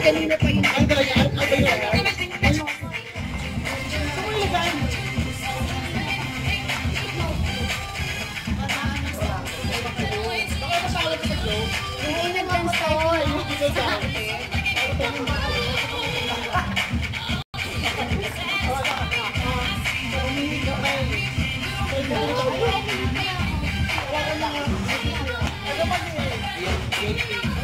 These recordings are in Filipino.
Kanina pa yun. Ang talaga, ang talaga. Hindi nag-install.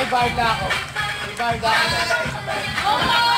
Dyan, kay Barda ako. Kay Barda ako.